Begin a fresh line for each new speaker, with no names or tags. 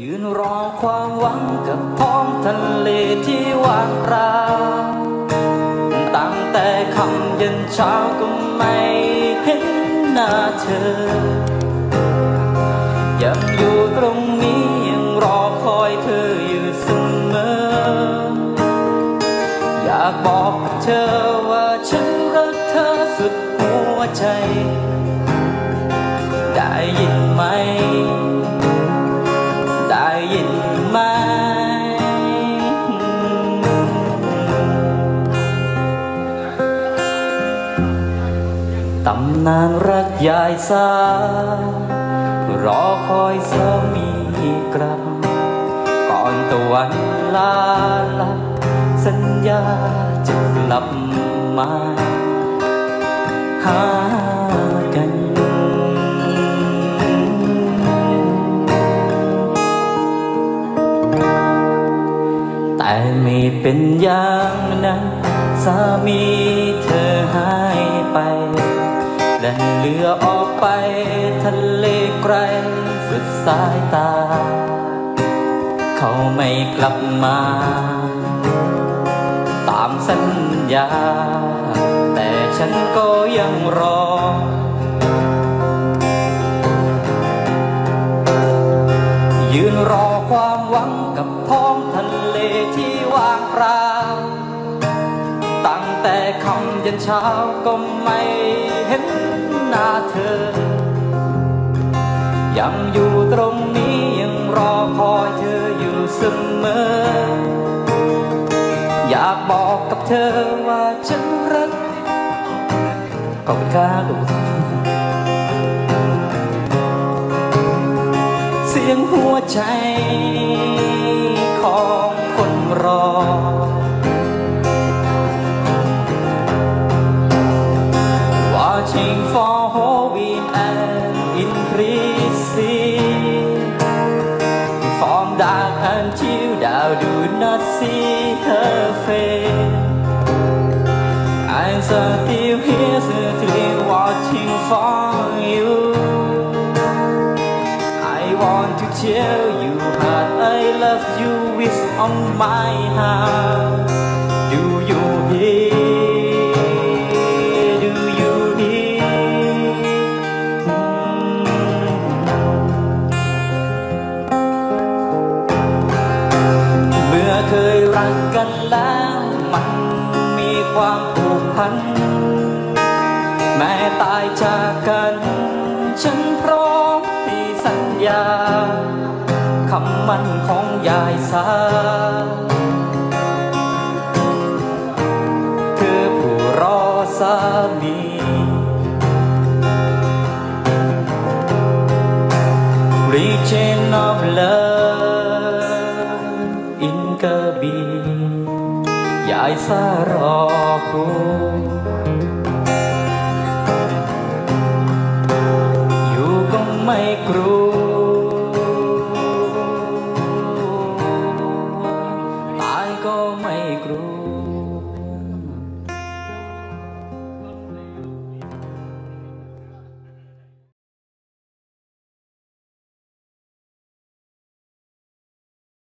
ยืนรอความหวังกับท้องทะเลที่ว่างเปล่าตั้งแต่คำเย็นเช้าก็ไม่เห็นหน้าเธอ ยังอยู่ตรงนี้ยังรอคอยเธออยู่เสมอ อยากบอกเธอว่าฉันรักเธอสุดหัวใจ ได้ยินไหม ตำนานรักยายสารอคอยสามีกลับ ก่อนตะวันลาลับ สัญญาจะกลับมา หากัน แต่ไม่เป็นอย่างนั้น สามีเธอหายไป และเหลือออกไปทะเลไกลสุดสายตา เขาไม่กลับมา ตามสัญญา แต่ฉันก็ยังรอ ยืนรอความหวังกับท้องทะเลที่ว่างเปล่าตั้งแต่คำยันเช้าก็ไม่เห็น หน้าเธอ ยังอยู่ตรงนี้ยังรอคอยเธออยู่เสมอ อยากบอกกับเธอว่าฉันรัก ขอบคุณครับเสียงหัวใจของคนรอ Watching for until thou do not see her face I'm still here still watching for you. I want to tell you that I love you with all my heart ความผูกพัน แม้ตายจากกัน ฉันพร้อมที่สัญญาคำมั่นของยายสาคือผู้รอสามี Region of love in ยายสารอกูอยู่ก็ไม่กลัวตายก็ไม่กลัว